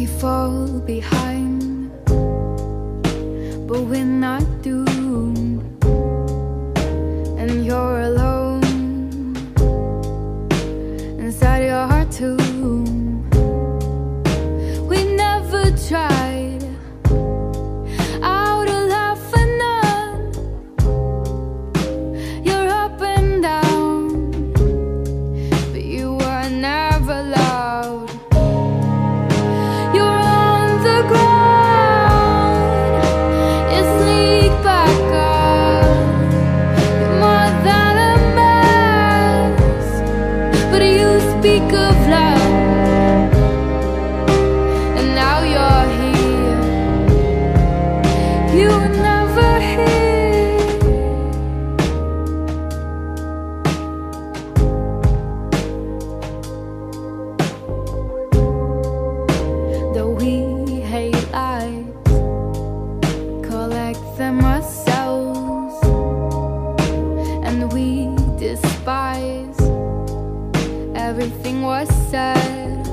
we fall behind, but we're not doomed. And you're alone inside your heart tomb. Speak of love, and now you're here. You were never here. Though we hate lies, collect them ourselves, everything was said.